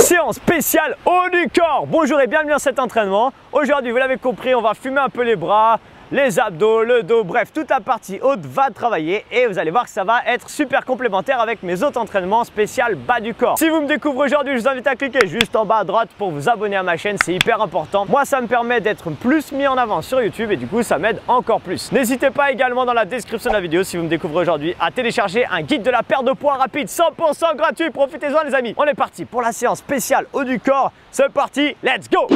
Séance spéciale haut du corps. Bonjour et bienvenue dans cet entraînement. Aujourd'hui, vous l'avez compris, on va fumer un peu les bras, les abdos, le dos, bref, toute la partie haute va travailler et vous allez voir que ça va être super complémentaire avec mes autres entraînements spécial bas du corps. Si vous me découvrez aujourd'hui, je vous invite à cliquer juste en bas à droite pour vous abonner à ma chaîne, c'est hyper important. Moi, ça me permet d'être plus mis en avant sur YouTube et du coup, ça m'aide encore plus. N'hésitez pas également dans la description de la vidéo, si vous me découvrez aujourd'hui, à télécharger un guide de la perte de poids rapide 100% gratuit. Profitez-en les amis. On est parti pour la séance spéciale haut du corps. C'est parti, let's go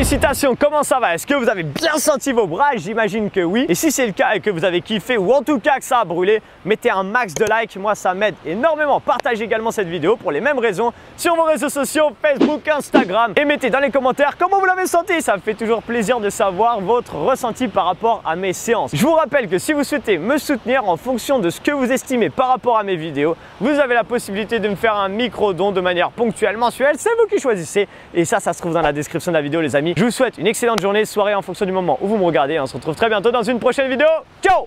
Félicitations, comment ça va? Est-ce que vous avez bien senti vos bras? J'imagine que oui. Et si c'est le cas et que vous avez kiffé ou en tout cas que ça a brûlé, mettez un max de likes, moi ça m'aide énormément. Partagez également cette vidéo pour les mêmes raisons sur vos réseaux sociaux, Facebook, Instagram. Et mettez dans les commentaires comment vous l'avez senti, ça me fait toujours plaisir de savoir votre ressenti par rapport à mes séances. Je vous rappelle que si vous souhaitez me soutenir en fonction de ce que vous estimez par rapport à mes vidéos, vous avez la possibilité de me faire un micro-don de manière ponctuelle, mensuelle, c'est vous qui choisissez. Et ça, ça se trouve dans la description de la vidéo les amis. Je vous souhaite une excellente journée, soirée en fonction du moment où vous me regardez. On se retrouve très bientôt dans une prochaine vidéo. Ciao